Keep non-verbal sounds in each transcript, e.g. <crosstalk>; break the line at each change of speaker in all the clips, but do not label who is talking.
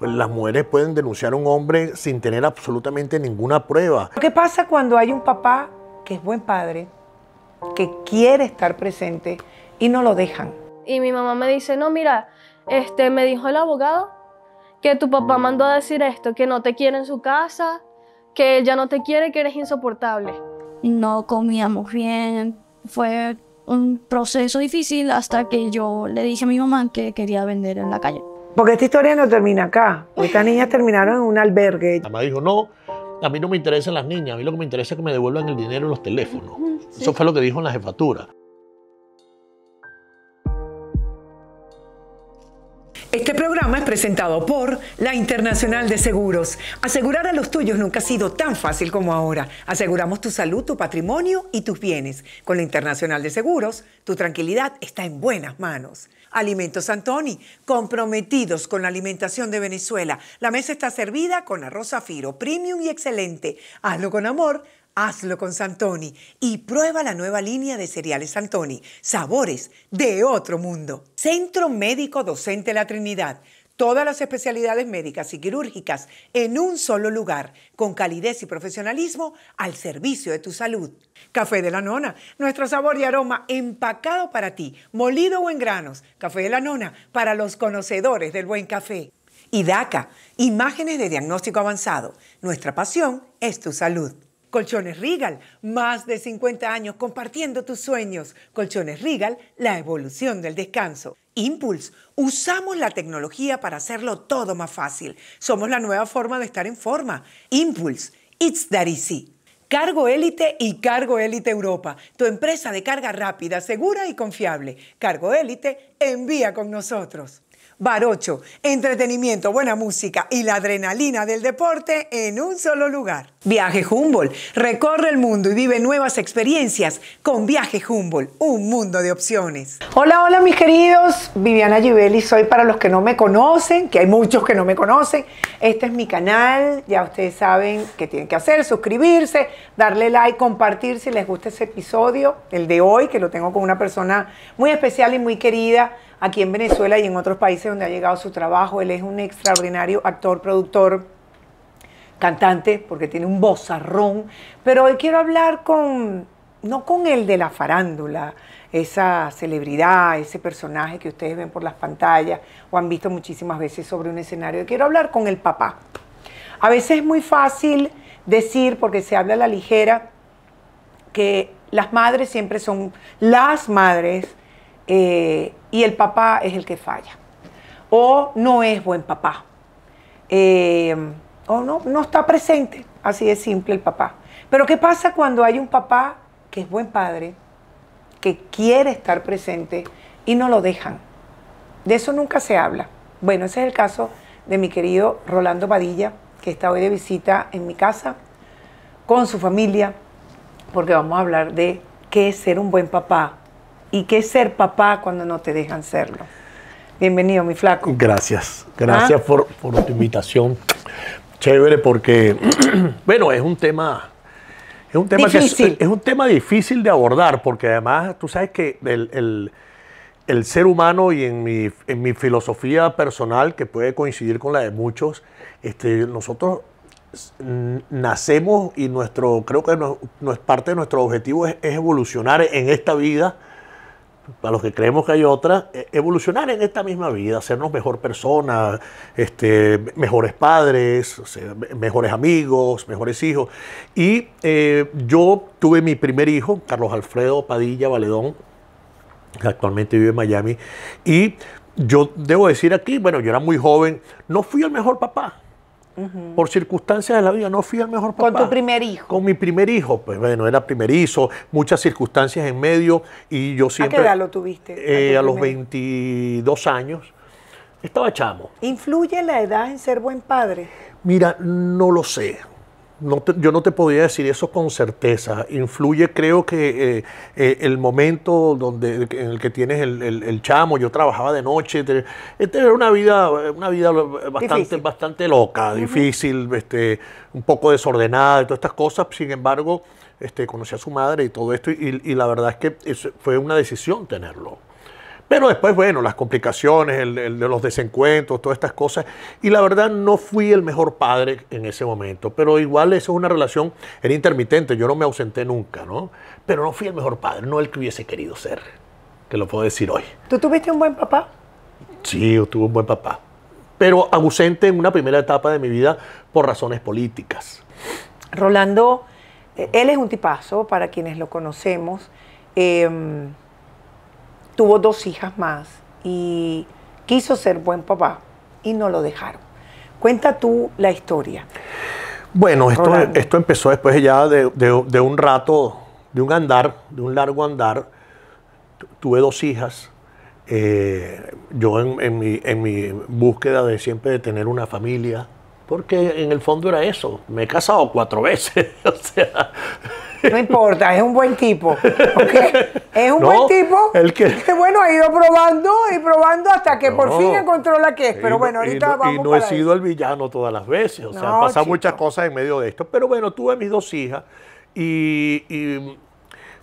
Las mujeres pueden denunciar a un hombre sin tener absolutamente ninguna prueba.
¿Qué pasa cuando hay un papá que es buen padre, que quiere estar presente y no lo dejan?
Y mi mamá me dice, no, mira, este, me dijo el abogado que tu papá mandó a decir esto, que no te quiere en su casa, que él ya no te quiere, que eres insoportable.
No comíamos bien, fue un proceso difícil hasta que yo le dije a mi mamá que quería vender en la calle.
Porque esta historia no termina acá. Estas niñas terminaron en un albergue.
La mamá dijo, no, a mí no me interesan las niñas, a mí lo que me interesa es que me devuelvan el dinero en los teléfonos. Eso fue lo que dijo en la jefatura.
Este programa es presentado por la Internacional de Seguros. Asegurar a los tuyos nunca ha sido tan fácil como ahora. Aseguramos tu salud, tu patrimonio y tus bienes. Con la Internacional de Seguros, tu tranquilidad está en buenas manos. Alimentos Antoni, comprometidos con la alimentación de Venezuela. La mesa está servida con arroz zafiro, premium y excelente. Hazlo con amor Hazlo con Santoni y prueba la nueva línea de cereales Santoni, sabores de otro mundo. Centro Médico Docente La Trinidad. Todas las especialidades médicas y quirúrgicas en un solo lugar, con calidez y profesionalismo al servicio de tu salud. Café de la Nona, nuestro sabor y aroma empacado para ti, molido o en granos. Café de la Nona, para los conocedores del buen café. Y DACA, imágenes de diagnóstico avanzado. Nuestra pasión es tu salud. Colchones Regal, más de 50 años compartiendo tus sueños. Colchones Regal, la evolución del descanso. Impulse, usamos la tecnología para hacerlo todo más fácil. Somos la nueva forma de estar en forma. Impulse, it's that easy. Cargo Élite y Cargo Élite Europa, tu empresa de carga rápida, segura y confiable. Cargo Élite, envía con nosotros. Barocho, entretenimiento, buena música y la adrenalina del deporte en un solo lugar. Viaje Humboldt, recorre el mundo y vive nuevas experiencias con Viaje Humboldt, un mundo de opciones. Hola, hola mis queridos, Viviana Givelli soy para los que no me conocen, que hay muchos que no me conocen. Este es mi canal, ya ustedes saben qué tienen que hacer, suscribirse, darle like, compartir si les gusta ese episodio, el de hoy, que lo tengo con una persona muy especial y muy querida aquí en Venezuela y en otros países donde ha llegado su trabajo. Él es un extraordinario actor, productor, cantante, porque tiene un vozarrón. Pero hoy quiero hablar con, no con el de la farándula, esa celebridad, ese personaje que ustedes ven por las pantallas o han visto muchísimas veces sobre un escenario. Quiero hablar con el papá. A veces es muy fácil decir, porque se habla a la ligera, que las madres siempre son las madres eh, y el papá es el que falla. O no es buen papá. Eh, o no, no está presente. Así de simple el papá. Pero ¿qué pasa cuando hay un papá que es buen padre, que quiere estar presente y no lo dejan? De eso nunca se habla. Bueno, ese es el caso de mi querido Rolando Padilla, que está hoy de visita en mi casa con su familia, porque vamos a hablar de qué es ser un buen papá y qué es ser papá cuando no te dejan serlo. Bienvenido, mi flaco.
Gracias, gracias ¿Ah? por, tu invitación. Chévere porque, <clears throat> bueno, es un tema... Es un, tema difícil. Que es, un tema difícil de abordar porque además tú sabes que el, el, ser humano y en mi, en mi, filosofía personal, que puede coincidir con la de muchos, este, nosotros nacemos y nuestro, creo que no, es parte de nuestro objetivo es evolucionar en esta vida para los que creemos que hay otra, e, evolucionar en esta misma vida, hacernos mejor personas, este, mejores padres, mejores amigos, mejores hijos. Y eh, yo tuve mi primer hijo, Carlos Alfredo Padilla Valedón, que actualmente vive en Miami, y yo debo decir aquí, bueno, yo era muy joven, no fui el mejor papá, por circunstancias de la vida, no fui el mejor papá.
¿Con tu primer hijo?
Con mi primer hijo, pues bueno, era primerizo, muchas circunstancias en medio y yo siempre...
¿A qué edad lo tuviste?
Eh, a, los 22 años. Estaba chamo.
¿Influye la edad en ser buen padre?
Mira, no lo sé yo no te podría decir eso con certeza. Influye, creo que eh, eh, el momento donde, en el que tienes el, chamo, yo trabajaba de noche, este era una vida, una vida bastante, bastante loca, difícil, este, un poco desordenada y todas estas cosas. Sin embargo, este, conocí a su madre y todo esto, y, la verdad es que fue una decisión tenerlo. Pero después, bueno, las complicaciones, el, el de los desencuentros, todas estas cosas. Y la verdad no fui el mejor padre en ese momento. Pero igual eso es una relación, era intermitente, yo no me ausenté nunca, ¿no? Pero no fui el mejor padre, no el que hubiese querido ser, que lo puedo decir hoy.
¿Tú tuviste un buen papá?
Sí, yo tuve un buen papá. Pero ausente en una primera etapa de mi vida por razones políticas.
Rolando, eh, él es un tipazo, para quienes lo conocemos. Em, tuvo dos hijas más y quiso ser buen papá y no lo dejaron. Cuenta tú la historia.
Bueno, esto,
Rolando.
esto empezó después ya de, de- de un rato, de un andar, de un largo andar. Tu- Tuve dos hijas. Eh, yo en, en mi, en mi búsqueda de siempre de tener una familia, porque en el fondo era eso. Me he casado cuatro <laughs> veces. o sea,
No importa, es un buen tipo. ¿ok? Es un
No,
buen tipo
el que-
bueno, ha ido probando y probando hasta que por fin encontró la que es. Pero
Y
bueno,
no- y
ahorita
y
vamos
no he sido
eso.
el villano todas las veces. O sea, han pasado
chico.
muchas cosas en medio de esto. Pero bueno, tuve mis dos hijas y, y,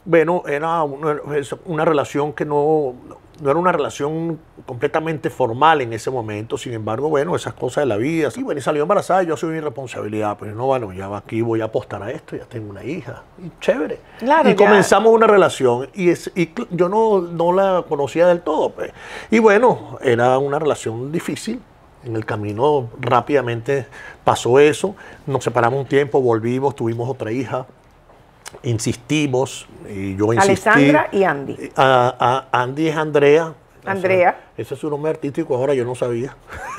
bueno, era una relación que no, no era una relación completamente formal en ese momento. Sin embargo, bueno, esas cosas de la vida. Sí, bueno, y salió embarazada, yo soy mi responsabilidad. Pero no, bueno, ya aquí voy a apostar a esto, ya tengo una hija. Y chévere.
Claro,
y
ya.
comenzamos una relación y, es, y yo no, no la conocía del todo. pues. Y bueno, era una relación difícil. En el camino rápidamente pasó eso. Nos separamos un tiempo, volvimos, tuvimos otra hija. Insistimos y yo insistí.
Alessandra y Andy.
A- a- Andy es Andrea.
Andrea.
Ese, ese es su nombre artístico, ahora yo no sabía.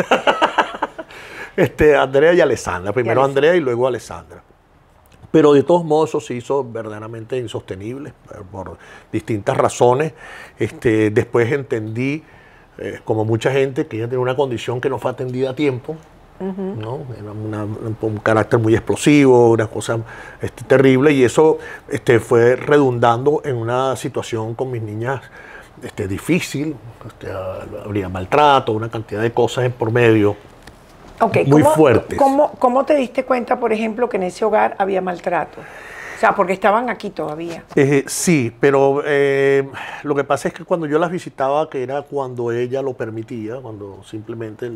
<laughs> este, Andrea y Alessandra. Primero
Y
Andrea y luego Alessandra. Pero de todos modos eso se hizo verdaderamente insostenible por, por distintas razones. Este, después entendí, eh, como mucha gente, que ella tenía una condición que no fue atendida a tiempo. ¿No? Era una- un, carácter muy explosivo, una cosa este, terrible, y eso este, fue redundando en una situación con mis niñas este, difícil, este, habría maltrato, una cantidad de cosas en por medio. Muy
¿cómo-
fuertes.
¿cómo, ¿Cómo te diste cuenta, por ejemplo, que en ese hogar había maltrato? O sea, porque estaban aquí todavía.
Eh, sí, pero eh, lo que pasa es que cuando yo las visitaba, que era cuando ella lo permitía, cuando simplemente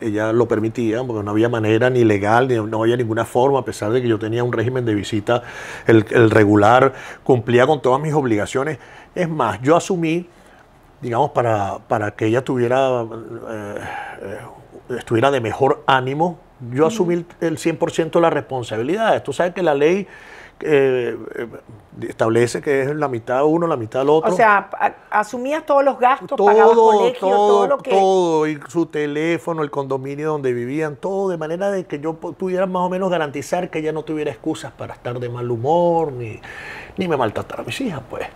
ella lo permitía, porque no había manera ni legal, ni no había ninguna forma, a pesar de que yo tenía un régimen de visita, el, el regular, cumplía con todas mis obligaciones. Es más, yo asumí, digamos, para, para que ella tuviera, eh, eh, estuviera de mejor ánimo, yo asumí el, el 100% de las responsabilidades. Tú sabes que la ley eh, establece que es la mitad uno, la mitad el otro.
O sea, asumías todos los gastos, pagabas
todo,
colegio, todo,
todo,
lo que...
todo, y su teléfono, el condominio donde vivían, todo, de manera de que yo pu- pudiera más o menos garantizar que ella no tuviera excusas para estar de mal humor, ni, ni me maltratara a mis hijas, pues.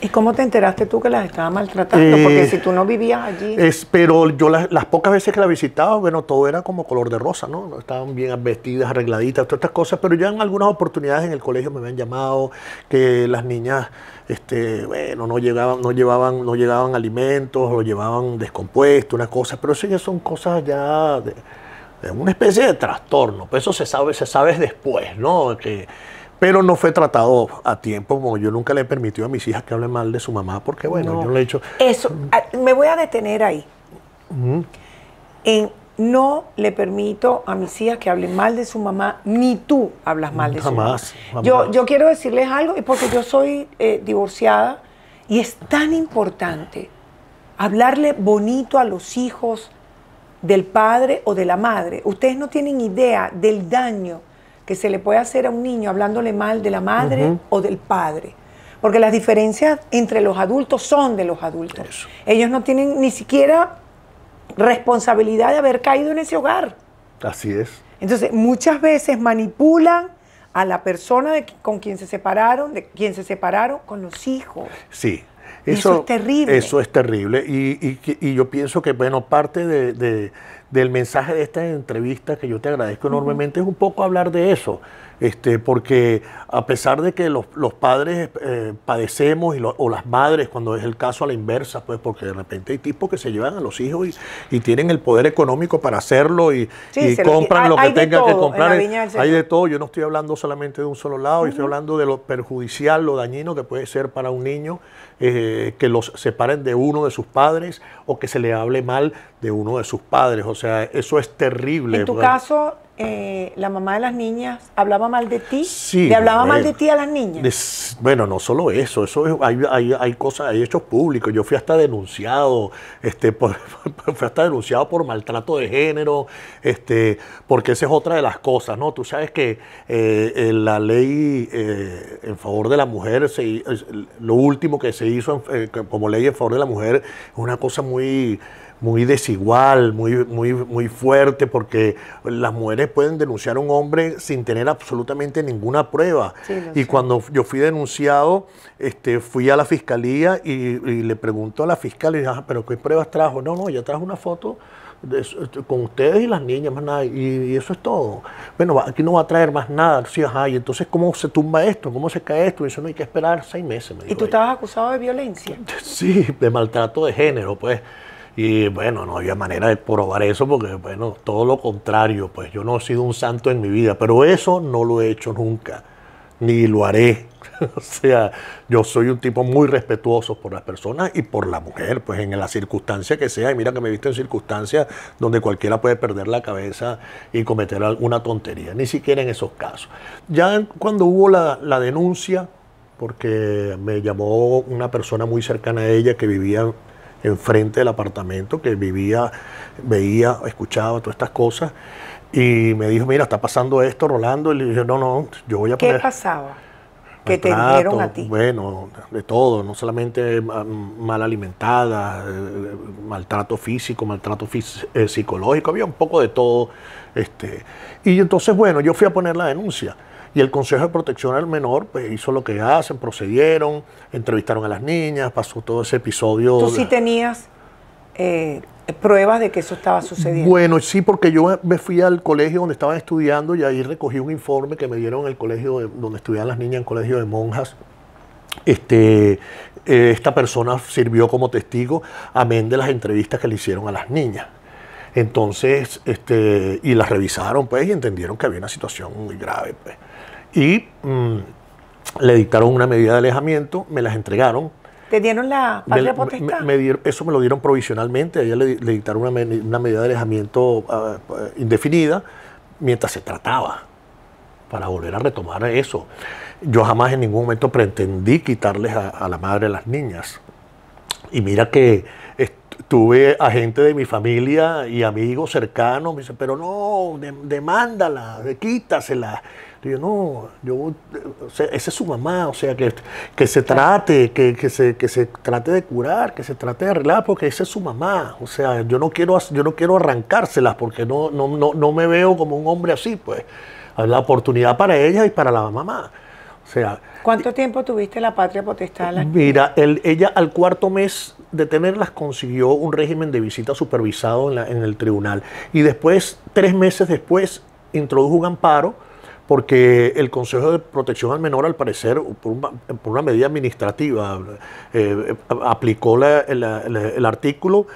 ¿Y cómo te enteraste tú que las estaba maltratando? Porque
Eh,
si tú no vivías allí...
Es, pero yo las, las pocas veces que la visitaba, bueno, todo era como color de rosa, ¿no? Estaban bien vestidas, arregladitas, todas estas cosas, pero ya en algunas oportunidades en el colegio me habían llamado que las niñas, este, bueno, no llegaban, no llevaban, no llegaban alimentos, o llevaban descompuesto, una cosa, pero eso ya son cosas ya de, de una especie de trastorno, pues eso se sabe, se sabe después, ¿no? Que, pero no fue tratado a tiempo, como yo nunca le he permitido a mis hijas que hablen mal de su mamá, porque bueno,
No.
yo no le he hecho,
Eso, a- me voy a detener ahí. En no le permito a mis hijas que hablen mal de su mamá, ni tú hablas mal de
Jamás,
su mamá.
jamás.
Yo, yo quiero decirles algo, y porque yo soy eh, divorciada y es tan importante hablarle bonito a los hijos del padre o de la madre. Ustedes no tienen idea del daño que se le puede hacer a un niño hablándole mal de la madre o del padre. Porque las diferencias entre los adultos son de los adultos.
Eso.
Ellos no tienen ni siquiera responsabilidad de haber caído en ese hogar.
así es.
Entonces, muchas veces manipulan a la persona de con quien se separaron, de quien se separaron, con los hijos.
Sí.
Y eso es terrible.
Eso es terrible. Y, y yo pienso que, bueno, parte de, de- del mensaje de esta entrevista, que yo te agradezco enormemente, es un poco hablar de eso. Este, porque a pesar de que los, los padres eh, padecemos y lo- o las madres, cuando es el caso a la inversa, pues porque de repente hay tipos que se llevan a los hijos y, y tienen el poder económico para hacerlo y,
Sí,
y
lo-
compran
hay-
lo que
hay
tengan
todo
que comprar. Hay de todo, yo no estoy hablando solamente de un solo lado, estoy hablando de lo perjudicial, lo dañino que puede ser para un niño eh, que los separen de uno de sus padres o que se le hable mal de uno de sus padres. O sea, eso es terrible.
En tu caso, eh, la mamá de las niñas hablaba mal de ti.
Sí,
¿Le hablaba mal de ti a las niñas?
Des- bueno, no solo eso, eso es- hay, hay, hay cosas, hay hechos públicos. Yo fui hasta denunciado, este, por, <laughs> fui hasta denunciado por maltrato de género, este, porque esa es otra de las cosas, ¿no? Tú sabes que eh, la ley eh, en favor de la mujer, se lo último que se hizo eh, como ley en favor de la mujer es una cosa muy muy desigual, muy, muy, muy fuerte, porque las mujeres pueden denunciar a un hombre sin tener absolutamente ninguna prueba.
Sí,
y
sé.
cuando yo fui denunciado, este, fui a la fiscalía y, y le pregunto a la fiscal, y dije, "Ah, pero ¿qué pruebas trajo? No, no, ella trajo una foto de este, con ustedes y las niñas, más nada, y, y eso es todo. Bueno, aquí no va a traer más nada. Sí, ajá, y entonces, ¿cómo se tumba esto? ¿Cómo se cae esto? Y eso no hay que esperar seis meses. me
¿Y
dijo
tú
ella.
estabas acusado de violencia?
Sí, de maltrato de género, pues. Y bueno, no había manera de probar eso porque, bueno, todo lo contrario, pues yo no he sido un santo en mi vida, pero eso no lo he hecho nunca, ni lo haré. <laughs> o sea, yo soy un tipo muy respetuoso por las personas y por la mujer, pues en la circunstancia que sea. Y mira que me he visto en circunstancias donde cualquiera puede perder la cabeza y cometer alguna tontería, ni siquiera en esos casos. Ya cuando hubo la, la denuncia, porque me llamó una persona muy cercana a ella que vivía enfrente del apartamento, que vivía, veía, escuchaba todas estas cosas, y me dijo, mira, está pasando esto, Rolando, y le dije, no, no, yo voy a
¿Qué
poner...
pasaba? Que te dijeron a ti.
Bueno, de todo, no solamente ma- mal alimentada, eh, maltrato físico, maltrato fis- eh, psicológico, había un poco de todo. Este, y entonces, bueno, yo fui a poner la denuncia. Y el Consejo de Protección al Menor pues, hizo lo que hacen, procedieron, entrevistaron a las niñas, pasó todo ese episodio.
Tú sí tenías eh, pruebas de que eso estaba sucediendo.
Bueno, sí, porque yo me fui al colegio donde estaban estudiando y ahí recogí un informe que me dieron en el colegio de- donde estudiaban las niñas, en colegio de monjas. Este, eh, esta persona sirvió como testigo, amén de las entrevistas que le hicieron a las niñas. Entonces, este, y las revisaron, pues, y entendieron que había una situación muy grave, pues. Y mm, le dictaron una medida de alejamiento, me las entregaron.
¿Te dieron la patria
me-
potestad?
me dieron- eso me lo dieron provisionalmente. A ella le, le dictaron una, una medida de alejamiento ah, ah, indefinida mientras se trataba para volver a retomar eso. Yo jamás en ningún momento pretendí quitarles a, a la madre a las niñas. Y mira que tuve a gente de mi familia y amigos cercanos, me dicen, pero no, de- demándala, de- quítasela. Yo, no, yo, esa es su mamá, o sea, que, que se trate, que, que se, que se trate de curar, que se trate de arreglar, porque esa es su mamá. O sea, yo no quiero, yo no quiero arrancárselas porque no, no, no, no me veo como un hombre así, pues. La oportunidad para ella y para la mamá. O sea,
¿Cuánto tiempo tuviste la patria potestad? a las-
Mira, él- ella al cuarto mes de tenerlas consiguió un régimen de visita supervisado en, la- en el tribunal y después, tres meses después, introdujo un amparo porque el Consejo de Protección al Menor, al parecer, por una, medida administrativa, eh, aplicó la- la- el artículo,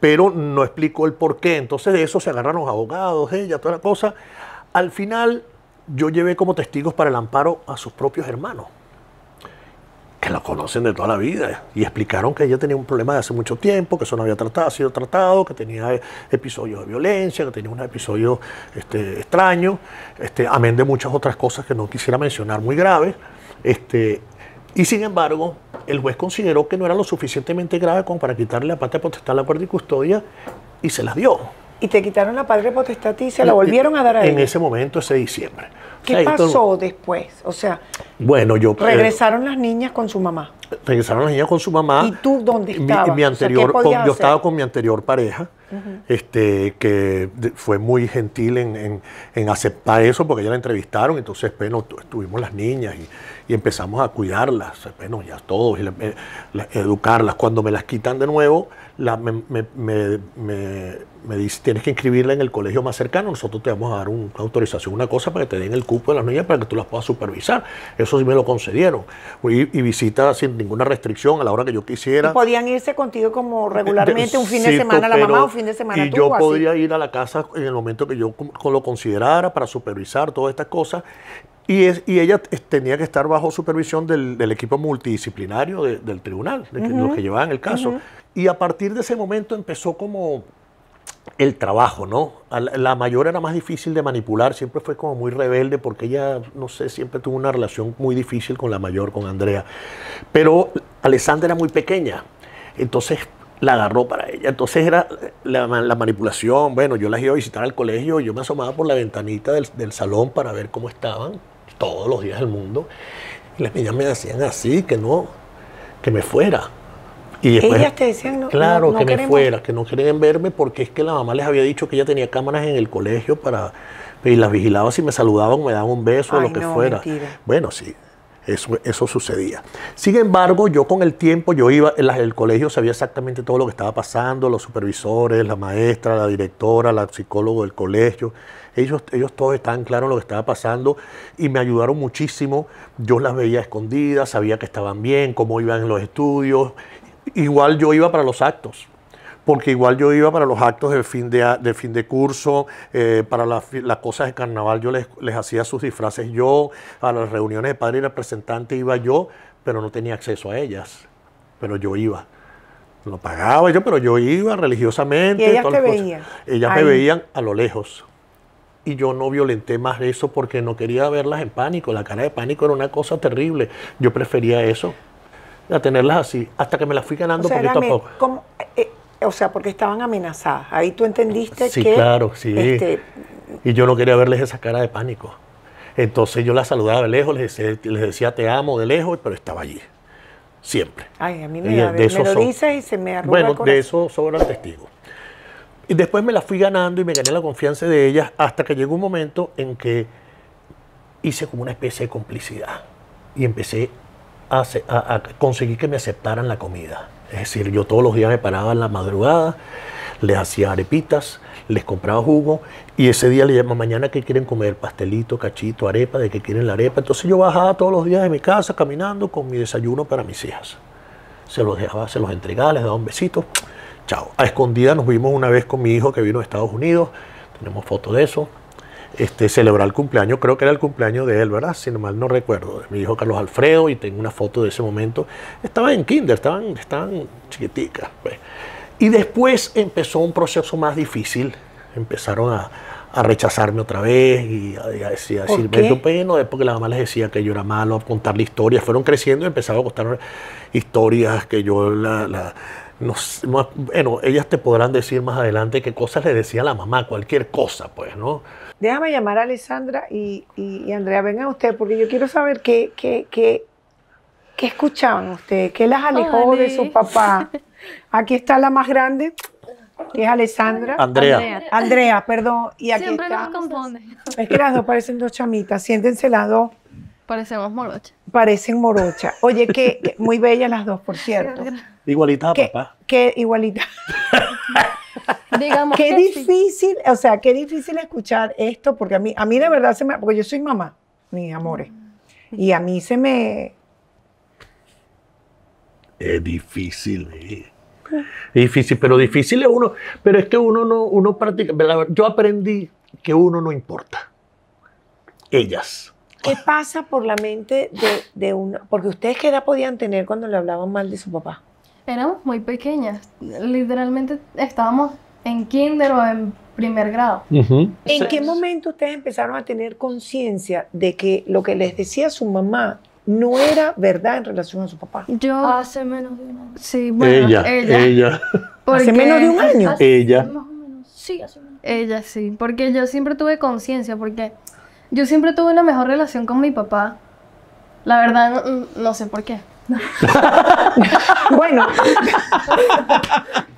pero no explicó el por qué. Entonces de eso se agarraron los abogados, ella, toda la cosa. Al final, yo llevé como testigos para el amparo a sus propios hermanos que la conocen de toda la vida y explicaron que ella tenía un problema de hace mucho tiempo, que eso no había tratado, sido tratado, que tenía episodios de violencia, que tenía unos episodios este, extraños, este, amén de muchas otras cosas que no quisiera mencionar muy graves. Este, y sin embargo, el juez consideró que no era lo suficientemente grave como para quitarle la patria potestad a la guardia y custodia y se las dio.
Y te quitaron la patria potestad y se la volvieron a dar a
En
ella.
ese momento, ese diciembre.
¿Qué
todo-
pasó después? O sea,
Bueno, yo... eh,
regresaron las niñas con su mamá.
regresaron las niñas con su mamá.
¿Y tú dónde
Mi-
estabas?
Mi,
O sea, ¿qué
anterior, con- yo estaba con mi anterior pareja. Este, que fue muy gentil en, en- en aceptar eso porque ella la entrevistaron, entonces bueno, tu- estuvimos las niñas y, y empezamos a cuidarlas, bueno, ya todos, y la- eh, la- educarlas. Cuando me las quitan de nuevo, la- me, me, me, me- dice, tienes que inscribirla en el colegio más cercano, nosotros te vamos a dar un- una autorización, una cosa para que te den el cupo de las niñas para que tú las puedas supervisar. Eso sí me lo concedieron. Y, y visita sin ninguna restricción a la hora que yo quisiera.
Podían irse contigo como regularmente un fin de semana la mamá, un fin de semana
y
tú.
yo
o así.
podría ir a la casa en el momento que yo lo considerara para supervisar todas estas cosas. Y, es, y ella tenía que estar bajo supervisión del, del equipo multidisciplinario de- del tribunal, de que- los que llevaban el caso. Y a partir de ese momento empezó como el trabajo, ¿no? La mayor era más difícil de manipular, siempre fue como muy rebelde porque ella, no sé, siempre tuvo una relación muy difícil con la mayor, con Andrea. Pero Alessandra era muy pequeña, entonces la agarró para ella. Entonces era la, la manipulación, bueno, yo las iba a visitar al colegio, yo me asomaba por la ventanita del, del salón para ver cómo estaban todos los días del mundo. Y las niñas me decían así, que no, que me fuera. Y después,
Ellas te decían, no,
Claro,
no- no
que me fuera, que no querían verme porque es que la mamá les había dicho que ella tenía cámaras en el colegio para y las vigilaba si me saludaban, me daban un beso o lo que
no,
fuera.
mentira.
Bueno, sí, eso, eso sucedía. Sin embargo, yo con el tiempo, yo iba, en el colegio sabía exactamente todo lo que estaba pasando, los supervisores, la maestra, la directora, la psicólogo del colegio. Ellos, ellos todos estaban claros lo que estaba pasando y me ayudaron muchísimo. Yo las veía escondidas, sabía que estaban bien, cómo iban en los estudios. Igual yo iba para los actos porque igual yo iba para los actos de fin de, fin de curso, eh, para las cosas de carnaval yo les, les hacía sus disfraces yo, a las reuniones de padre y representante iba yo, pero no tenía acceso a ellas, pero yo iba. Lo pagaba yo, pero yo iba religiosamente.
¿Y ellas
todas
te
las cosas.
veían?
Ellas
Ahí.
me veían a lo lejos. Y yo no violenté más eso porque no quería verlas en pánico. La cara de pánico era una cosa terrible. Yo prefería eso, a tenerlas así, hasta que me las fui
O
ganando
sea,
poquito a poco.
como, eh, o sea, porque estaban amenazadas. Ahí tú entendiste
Sí,
que...
claro, sí.
este,
Y yo no quería verles esa cara de pánico. Entonces yo las saludaba de lejos, les decía, les decía te amo de lejos, pero estaba allí. Siempre.
ay, a mí
Y
me,
de-
da-
de
me lo dices y se me arruga
Bueno,
el corazón.
de eso sobran testigos. Y después me la fui ganando y me gané la confianza de ellas hasta que llegó un momento en que hice como una especie de complicidad y empecé a, a- a conseguir que me aceptaran la comida. Es decir, yo todos los días me paraba en la madrugada, les hacía arepitas, les compraba jugo y ese día le llamaba mañana que quieren comer pastelito, cachito, arepa, de que quieren la arepa. Entonces yo bajaba todos los días de mi casa caminando con mi desayuno para mis hijas se los dejaba, se los entregaba, les daba un besito, chao. A escondida nos vimos una vez con mi hijo que vino de Estados Unidos, tenemos fotos de eso. Este, celebrar el cumpleaños, creo que era el cumpleaños de él, ¿verdad? Si no mal no recuerdo, de mi hijo Carlos Alfredo, y tengo una foto de ese momento. Estaban en kinder, estaban, estaban chiquiticas. pues. Y después empezó un proceso más difícil, empezaron a, a rechazarme otra vez y a, a decir, a
¿Por
decirme? "Yo, bueno, porque la mamá les decía que yo era malo, a contarle historias. Fueron creciendo y empezaron a contar historias que yo la... la- no- bueno, ellas te podrán decir más adelante qué cosas le decía la mamá, cualquier cosa, pues, ¿no?
Déjame llamar a Alessandra y, y- y Andrea, vengan ustedes, porque yo quiero saber qué, qué, qué, qué escuchaban ustedes, qué las alejó de su papá. <laughs> Aquí está la más grande, que es Alessandra.
Andrea,
Andrea.
Andrea, perdón. Y aquí
Siempre
está.
nos confunde.
Es que las dos parecen dos chamitas. Siéntense las dos,
Parecemos morocha.
parecen morocha. Oye, que, que muy bellas las dos, por cierto.
igualita a
Que,
papá.
que igualita. <laughs> <laughs>
Digamos
Qué
que sí.
difícil, o sea, qué difícil escuchar esto, porque a mí, a mí de verdad se me, porque yo soy mamá, mis amores, y a mí se me,
Es difícil, eh. Es difícil, pero difícil es uno. Pero es que uno no, uno practica. Yo aprendí que uno no importa. Ellas.
¿qué pasa por la mente de, de una, porque ustedes qué edad podían tener cuando le hablaban mal de su papá?
Éramos muy pequeñas. Literalmente estábamos en kinder o en primer grado.
¿En qué momento ustedes empezaron a tener conciencia de que lo que les decía su mamá no era verdad en relación a su papá?
Yo.
Hace menos de un año.
sí, bueno,
ella,
ella.
ella, <laughs>
Hace
porque-
menos de un año.
ella.
Más o menos. Sí, hace menos.
Ella sí, porque yo siempre tuve conciencia, porque yo siempre tuve una mejor relación con mi papá. La verdad, no, no sé por qué. <laughs>
Bueno,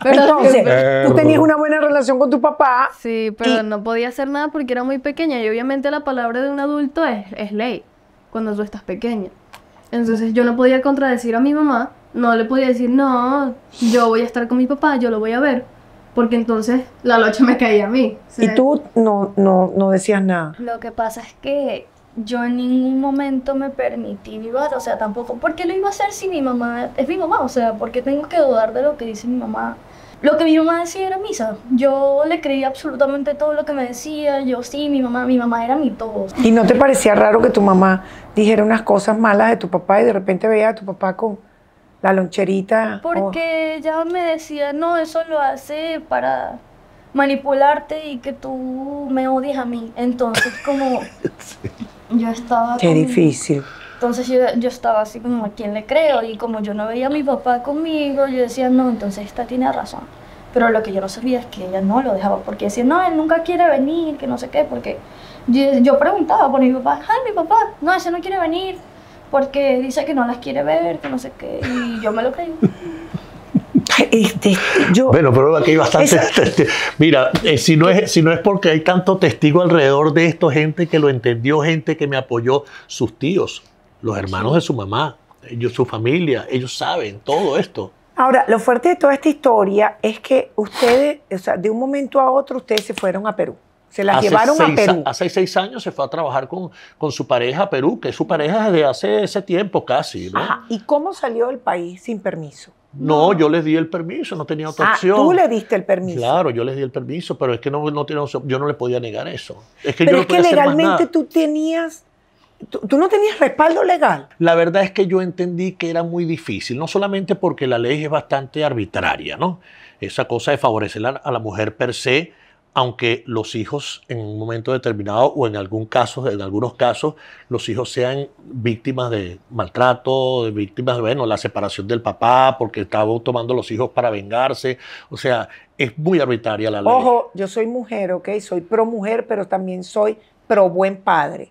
Pero-
entonces, tú tenías una buena relación con tu papá.
Sí, pero
Y-
no podía hacer nada porque era muy pequeña y obviamente la palabra de un adulto es, es ley cuando tú estás pequeña. Entonces yo no podía contradecir a mi mamá, no le podía decir, no, yo voy a estar con mi papá, yo lo voy a ver, porque entonces la locha me caía a mí. O
Y tú no, no, no decías nada.
Lo que pasa es que yo en ningún momento me permití dudar, o sea, tampoco, ¿por qué lo iba a hacer si mi mamá es mi mamá? O sea, ¿por qué tengo que dudar de lo que dice mi mamá? Lo que mi mamá decía era misa. Yo le creía absolutamente todo lo que me decía. Yo sí, mi mamá, mi mamá era mi todo.
¿Y no te parecía raro que tu mamá dijera unas cosas malas de tu papá y de repente veía a tu papá con la loncherita? Oh,
Porque ella me decía, no, eso lo hace para manipularte y que tú me odies a mí. Entonces, como <laughs> yo estaba...
Qué
con-
difícil.
Entonces yo, yo estaba así como, ¿a quién le creo? Y como yo no veía a mi papá conmigo, yo decía, no, entonces esta tiene razón. Pero lo que yo no sabía es que ella no lo dejaba, porque decía, no, él nunca quiere venir, que no sé qué, porque yo, yo preguntaba por mi papá, ay, mi papá, no, ese no quiere venir, porque dice que no las quiere ver, que no sé qué, y yo me lo creí.
Este, yo,
Bueno, pero aquí hay bastante.
Esa- <laughs>
Mira, eh, si, no es, si no es porque hay tanto testigo alrededor de esto, gente que lo entendió, gente que me apoyó, sus tíos, los hermanos de su mamá, ellos, su familia, ellos saben todo esto.
Ahora, lo fuerte de toda esta historia es que ustedes, o sea, de un momento a otro, ustedes se fueron a Perú. Se las
Hace
llevaron a Perú.
Hace seis años se fue a trabajar con, con su pareja a Perú, que es su pareja desde hace ese tiempo casi. ¿no?
Ajá. ¿Y cómo salió del país sin permiso?
No, yo les di el permiso, no tenía otra
Ah,
opción.
tú le diste el permiso.
Claro, yo les di el permiso, pero es que no, no tenía opción, yo no le podía negar eso. Es que yo
Pero
no
es que
podía
legalmente tú tenías, tú, tú no tenías respaldo legal.
La verdad es que yo entendí que era muy difícil, no solamente porque la ley es bastante arbitraria, ¿no? Esa cosa de favorecer a, a la mujer per se, aunque los hijos en un momento determinado o en algún caso, en algunos casos, los hijos sean víctimas de maltrato, de víctimas bueno, la separación del papá, porque estaba tomando los hijos para vengarse. O sea, es muy arbitraria la ley.
Ojo, yo soy mujer, ¿ok? Soy pro mujer, pero también soy pro buen padre.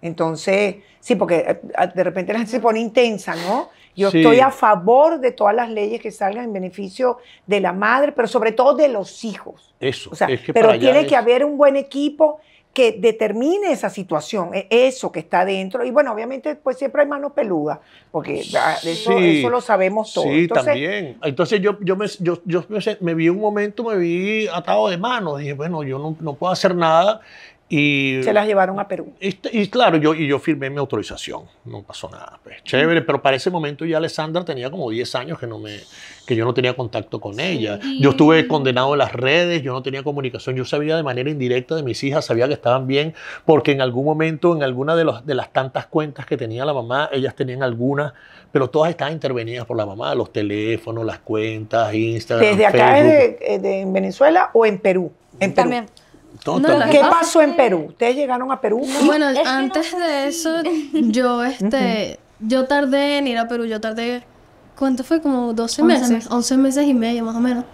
Entonces, sí, porque eh, de repente la gente se pone intensa, ¿no? Yo
Sí.
estoy a favor de todas las leyes que salgan en beneficio de la madre, pero sobre todo de los hijos.
Eso.
O sea,
es que
pero tiene
es-
que haber un buen equipo que determine esa situación, e- eso que está dentro. Y bueno, obviamente, pues siempre hay manos peludas, porque ah, eso,
Sí.
eso lo sabemos todos.
Sí,
Entonces,
también. Entonces yo, yo, me, yo, yo me, me vi un momento, me vi atado de manos. Dije, bueno, yo no, no puedo hacer nada. Y,
se las llevaron a Perú.
y, y claro, yo, y yo firmé mi autorización. No pasó nada. Pues, chévere, pero para ese momento ya Alessandra tenía como 10 años que, no me, que yo no tenía contacto con ella. Yo estuve condenado en las redes, yo no tenía comunicación. Yo sabía de manera indirecta de mis hijas, sabía que estaban bien, porque en algún momento, en alguna de, los, de las tantas cuentas que tenía la mamá, ellas tenían algunas, pero todas estaban intervenidas por la mamá, los teléfonos, las cuentas, Instagram.
¿Desde acá de, eh, de- en Venezuela o en Perú? En Perú.
También.
¿Qué pasó en Perú? ¿Ustedes llegaron a Perú?
Bueno,
Es que no
antes de eso, <laughs> yo, este, yo tardé en ir a Perú, yo tardé, ¿cuánto fue? Como 12
11
meses,
meses.
11 meses y medio más o menos.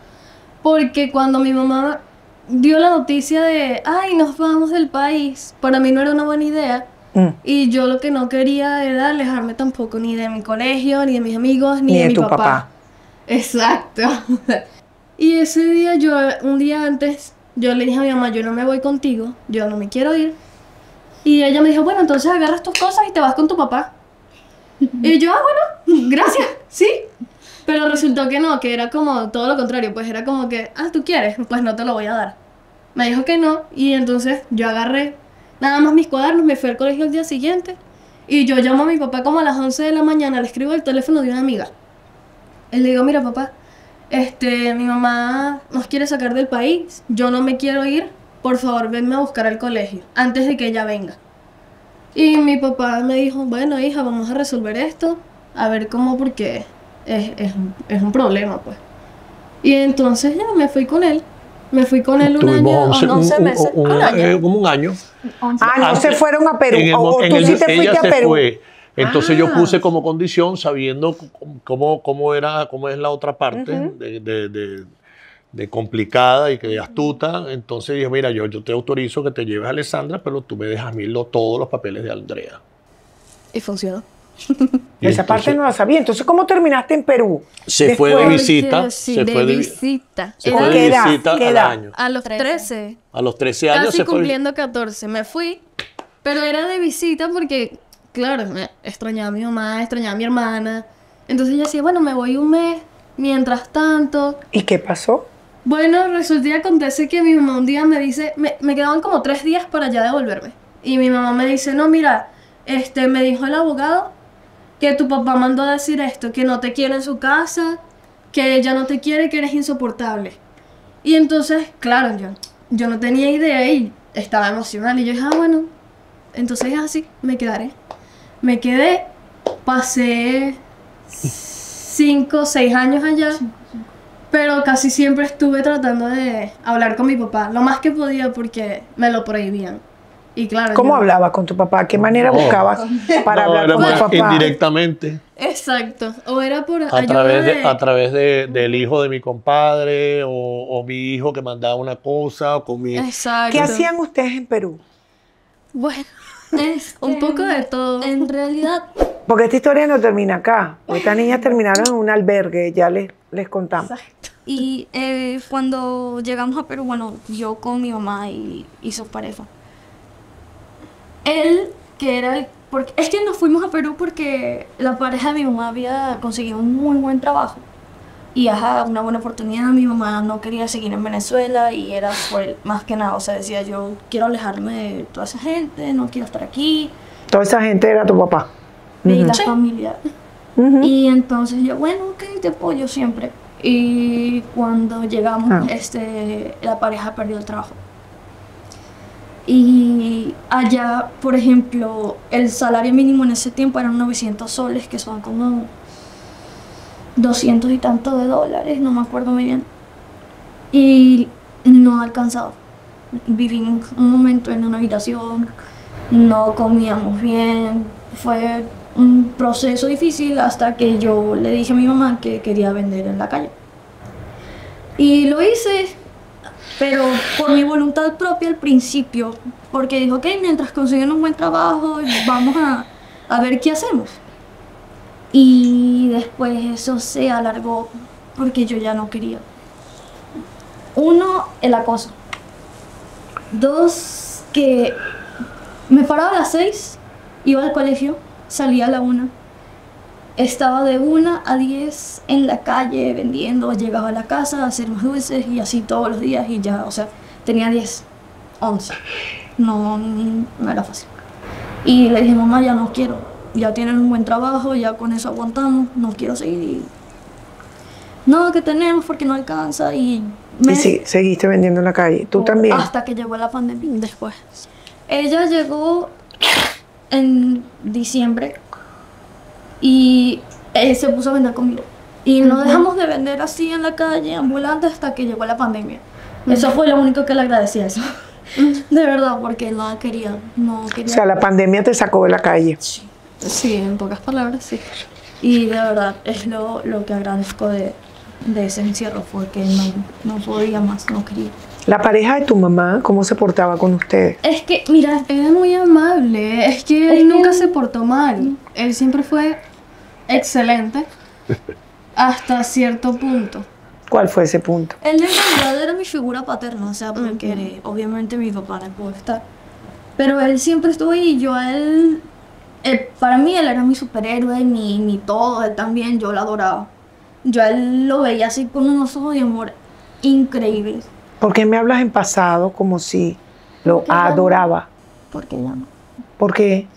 Porque cuando mi mamá dio la noticia de, ay, nos vamos del país, para mí no era una buena idea.
Mm.
Y yo lo que no quería era alejarme tampoco ni de mi colegio, ni de mis amigos, ni,
Ni
de,
de
mi
tu
papá.
papá. <laughs>
Exacto. <laughs> y ese día yo, un día antes, yo le dije a mi mamá, yo no me voy contigo, yo no me quiero ir. Y ella me dijo, bueno, entonces agarras tus cosas y te vas con tu papá. y yo, ah, bueno, gracias, sí. Pero resultó que no, que era como todo lo contrario, pues era como que, ah, tú quieres, pues no te lo voy a dar. Me dijo que no, y entonces yo agarré nada más mis cuadernos, me fui al colegio el día siguiente, y yo llamo a mi papá como a las 11 de la mañana, le escribo el teléfono de una amiga. Y le digo, mira papá, este, mi mamá nos quiere sacar del país, yo no me quiero ir, por favor venme a buscar al colegio, antes de que ella venga. Y mi papá me dijo, bueno hija, vamos a resolver esto, a ver cómo, porque es, es, un- es un problema, pues. Y entonces ya me fui con él, me fui con él un año,
11
o
un-
11
un-
meses,
un-
un año.
eh, como un año.
Ah, no
Antes-
se fueron a Perú.
El
o, tú
el-
sí te fuiste a Perú.
fue. Entonces yo
Ah.
puse como condición, sabiendo cómo, cómo era, cómo es la otra parte de, de- de- de complicada y que de astuta. Entonces dije, mira, yo, yo te autorizo que te lleves a Alessandra, pero tú me dejas a mí lo- todos los papeles de Andrea.
Y funcionó.
Y <laughs>
Esa parte no la sabía. Entonces, ¿cómo terminaste en Perú?
Se fue de visita.
Sí,
se
de
fue de, vi-
visita.
se fue de visita
¿Qué
al año.
a los
13.
13.
A los 13 años
Casi
se fue.
cumpliendo 14. Me fui, pero era de visita porque, claro, me extrañaba a mi mamá, extrañaba a mi hermana. Entonces yo decía, bueno, me voy un mes. Mientras tanto,
¿Y qué pasó?
bueno, resulta y acontece que mi mamá un día me dice, me, me quedaban como tres días para ya devolverme. Y mi mamá me dice, no, mira, este, me dijo el abogado que tu papá mandó a decir esto, que no te quiere en su casa, que ella no te quiere, que eres insoportable. Y entonces, claro, yo, yo no tenía idea y estaba emocional. Y yo dije, ah, bueno, entonces es así, me quedaré. Me quedé, pasé cinco, seis años allá. Pero casi siempre estuve tratando de hablar con mi papá, lo más que podía porque me lo prohibían. Y claro,
¿Cómo
yo-
hablabas con tu papá? ¿Qué manera
No.
buscabas <laughs> para
No,
hablar
era
con tu papá?
indirectamente.
Exacto. O era por
A través, de,
de-
a través de, del hijo de mi compadre o, o mi hijo que mandaba una cosa o con mi...
Exacto.
¿Qué hacían ustedes en Perú?
Bueno, un poco de todo.
En realidad,
Porque esta historia no termina acá. Estas niñas terminaron en un albergue, ya les, les contamos.
y eh, cuando llegamos a Perú, bueno, yo con mi mamá y, y su pareja. Él, que era el... Porque, es que nos fuimos a Perú porque la pareja de mi mamá había conseguido un muy buen trabajo. Y ajá, una buena oportunidad. Mi mamá no quería seguir en Venezuela y era por el- más que nada. O sea, decía yo quiero alejarme de toda esa gente, no quiero estar aquí.
Toda esa gente era tu papá.
Y la familia. Y entonces yo, bueno, ok, te apoyo siempre. Y cuando llegamos,
Ah.
este, la pareja perdió el trabajo. Y allá, por ejemplo, el salario mínimo en ese tiempo eran 900 soles, que son como 200 y tanto de dólares, no me acuerdo muy bien. Y no alcanzaba. Vivimos un momento en una habitación, no comíamos bien, fue un proceso difícil hasta que yo le dije a mi mamá que quería vender en la calle. Y lo hice, pero por mi voluntad propia al principio, porque dijo, ok, mientras consiguen un buen trabajo, vamos a, a ver qué hacemos. Y después eso se alargó porque yo ya no quería. Uno, el acoso. Dos, que me paraba a las seis, iba al colegio, salía a la una. Estaba de una a diez en la calle vendiendo, llegaba a la casa a hacer más dulces y así todos los días y ya, o sea, tenía 10, 11. No, no era fácil. Y le dije, mamá, ya no quiero, ya tienen un buen trabajo, ya con eso aguantamos, no quiero seguir. Y, no, que tenemos porque no alcanza y...
Y sí, seguiste vendiendo en la calle. ¿Tú también?
Hasta que llegó la pandemia. Después. Ella llegó en diciembre y eh, se puso a vender conmigo. Y no dejamos de vender así en la calle, ambulante, hasta que llegó la pandemia. Eso fue lo único que le agradecía eso. De verdad, porque no quería, no
O
quería.
sea, la pandemia te sacó de la calle.
Sí, sí, en pocas palabras, sí. Y de verdad, es lo, lo que agradezco de, de ese encierro, porque no, no podía más, no quería.
La pareja de tu mamá, ¿cómo se portaba con ustedes?
Es que, mira, era muy amable. Es que
Es
él
que-
nunca se portó mal. Él siempre fue excelente hasta cierto punto.
¿Cuál fue ese punto?
Él en realidad era mi figura paterna, o sea, porque obviamente mi papá no pudo estar. Pero él siempre estuvo ahí y yo a él, eh, para mí él era mi superhéroe, mi, mi todo, él también, yo lo adoraba. Yo a él lo veía así con unos ojos de amor increíbles,
¿Por qué me hablas en pasado como si lo
Porque ya no.
adoraba?
porque ya no.
¿Por qué?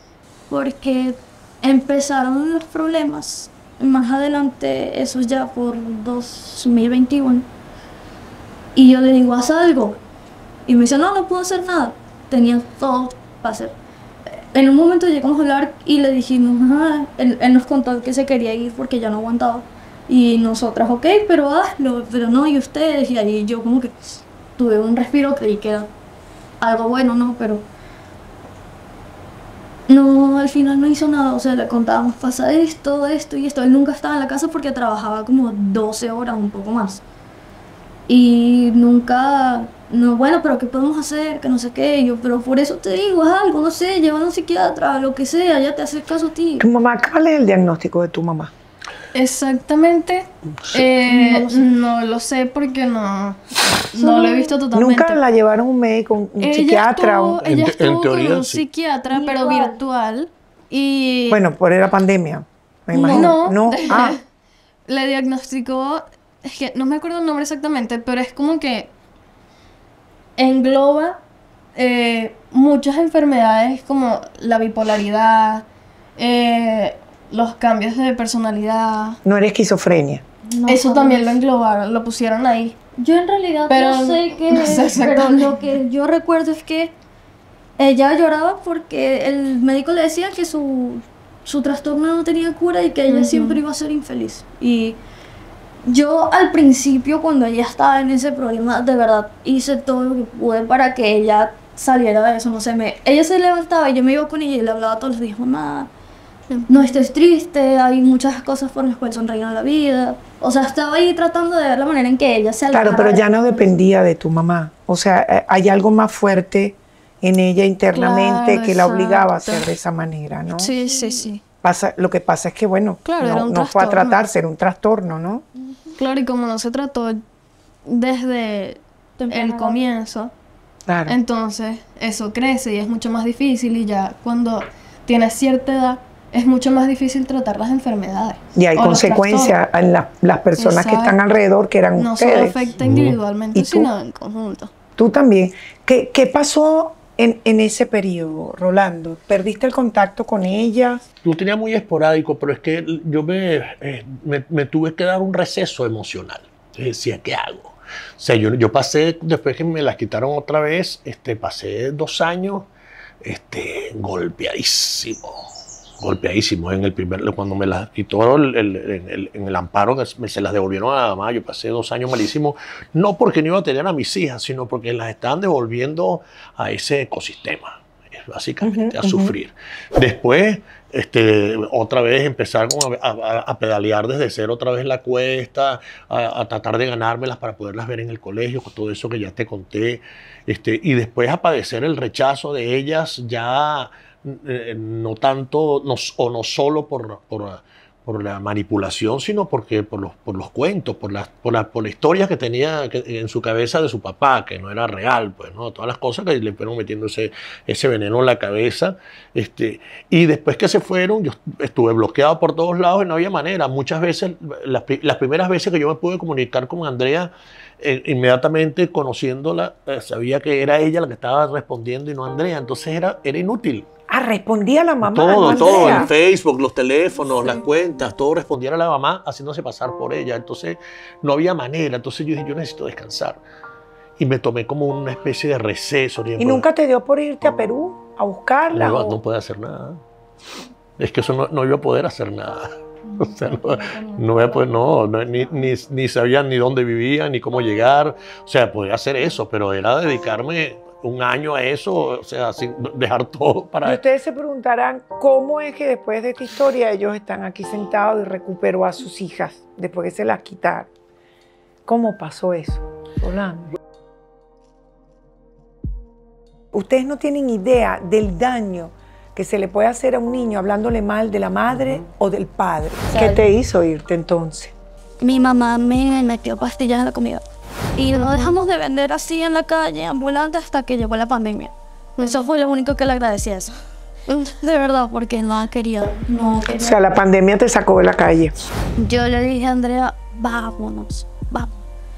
Porque empezaron los problemas. Más adelante, eso ya por 2021. Y yo le digo, haz algo. Y me dice, no, no puedo hacer nada. Tenía todo para hacer. En un momento llegamos a hablar y le dijimos, él, él nos contó que se quería ir porque ya no aguantaba. Y nosotras, ok, pero hazlo, pero no, y ustedes. Y ahí yo como que tuve un respiro, creí que era algo bueno, ¿no? Pero no, al final no hizo nada, o sea, le contábamos, pasa esto, esto y esto. Él nunca estaba en la casa porque trabajaba como 12 horas, un poco más. Y nunca
no, bueno, pero ¿qué podemos hacer? Que no sé qué. Y yo, pero por eso te digo, es algo, no sé, lleva a un psiquiatra, lo que sea, ya te hace caso a ti.
¿Tu mamá? ¿Cuál es el diagnóstico de tu mamá?
Exactamente. eh, no, lo sé porque no, no lo he visto totalmente.
¿Nunca la llevaron a un médico, un
ella
psiquiatra?
Estuvo,
un-
ella
En en
estuvo
teoría,
con un
sí.
psiquiatra, pero virtual. Y
Bueno, por la pandemia, me imagino.
No.
No. <laughs> Ah,
le diagnosticó, es que no me acuerdo el nombre exactamente, pero es como que engloba eh, muchas enfermedades como la bipolaridad, eh, los cambios de personalidad.
no era esquizofrenia.
No
Eso
sabes.
también lo englobaron, lo pusieron ahí.
Yo en realidad
Pero
no sé <laughs> qué,
no sé
pero
exactamente.
lo que yo recuerdo es que ella lloraba porque el médico le decía que su, su trastorno no tenía cura y que ella siempre iba a ser infeliz. Y yo al principio, cuando ella estaba en ese problema, de verdad hice todo lo que pude para que ella saliera de eso. No sé, me, ella se levantaba y yo me iba con ella y le hablaba todos los días, mamá, no estés triste, hay muchas cosas por las cuales sonreír en la vida. O sea, estaba ahí tratando de ver la manera en que ella se
Claro, pero
de-
ya no dependía de tu mamá. O sea, eh, hay algo más fuerte en ella internamente
Claro,
que la obligaba a ser de esa manera, ¿no?
Sí, sí, sí.
Pasa, lo que pasa es que, bueno,
Claro,
no, no fue a tratarse, era un trastorno, ¿no?
Claro, y como no se trató desde el comienzo,
Claro.
entonces eso crece y es mucho más difícil y ya cuando tienes cierta edad es mucho más difícil tratar las enfermedades.
y hay consecuencias en la- las personas que están alrededor, que eran
No solo
ustedes.
afecta individualmente,
¿Y tú?
sino en conjunto.
Tú también. ¿Qué, qué pasó en, ese periodo, Rolando? ¿Perdiste el contacto con ella?
Lo tenía muy esporádico, pero es que yo me, eh, me tuve que dar un receso emocional. Yo decía, ¿qué hago? O sea, yo, yo pasé, después que me las quitaron otra vez, este, pasé dos años este, golpeadísimo. Golpeadísimo. En el primer, cuando me las quitó el- el- en, el, en el amparo, me, se las devolvieron a la mamá, yo pasé dos años malísimos, no porque no iba a tener a mis hijas, sino porque las estaban devolviendo a ese ecosistema, eh, básicamente, a sufrir. Después, este, otra vez empezar como a, a- a pedalear desde cero otra vez la cuesta, a, a tratar de ganármelas para poderlas ver en el colegio, con todo eso que ya te conté, este, y después a padecer el rechazo de ellas ya eh, no tanto, no, o no solo por, por, la manipulación, sino porque por los, por los cuentos, por las por la, por la historia que tenía en su cabeza de su papá, que no era real, pues, ¿no? Todas las cosas que le fueron metiendo ese, ese veneno en la cabeza. Este, y después que se fueron, yo estuve bloqueado por todos lados y no había manera. Muchas veces, las, las primeras veces que yo me pude comunicar con Andrea, eh, inmediatamente conociéndola, eh, sabía que era ella la que estaba respondiendo y no Andrea. Entonces era, era inútil.
Ah, respondía la mamá.
Todo,
no
todo, en Facebook, los teléfonos, las cuentas, todo respondía a la mamá haciéndose pasar por ella. Entonces no había manera. Entonces yo dije, yo necesito descansar. Y me tomé como una especie de receso.
¿Y nunca te dio por irte a Perú a buscarla?
no,
o-
no puede hacer nada. Es que eso no, no iba a poder hacer nada. <laughs> O sea, no, no, voy a poder- no, no, ni, ni, ni sabía ni dónde vivía, ni cómo llegar. O sea, podía hacer eso, pero era dedicarme un año a eso, o sea, sin dejar todo
Y
para...
ustedes se preguntarán cómo es que después de esta historia ellos están aquí sentados y recuperó a sus hijas después que se las quitaron. ¿Cómo pasó eso, Rolando? Ustedes no tienen idea del daño que se le puede hacer a un niño hablándole mal de la madre o del padre. ¿Qué te hizo irte entonces?
Mi mamá me metió pastillas en la comida. Y no dejamos de vender así en la calle, ambulante, hasta que llegó la pandemia. Eso fue lo único que le agradecí a eso. De verdad, porque no quería, no
O
quería.
sea, la pandemia te sacó de la calle.
Yo le dije a Andrea, vámonos, vamos.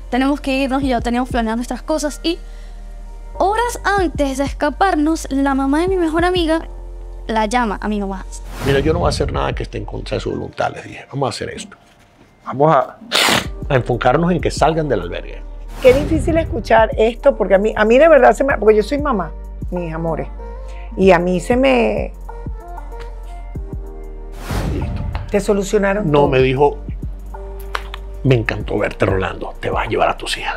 Tenemos que irnos y ya teníamos planeado nuestras cosas. Y horas antes de escaparnos, la mamá de mi mejor amiga la llama a mi mamá.
Mira, yo no voy a hacer nada que esté en contra de su voluntad, les dije. Vamos a hacer esto. Vamos a, a enfocarnos en que salgan del albergue.
Qué difícil escuchar esto porque a mí, a mí de verdad se me... Porque yo soy mamá, mis amores. Y a mí se me...
Listo.
Te solucionaron
No,
todo.
me dijo, me encantó verte, Rolando. Te vas a llevar a tus hijas.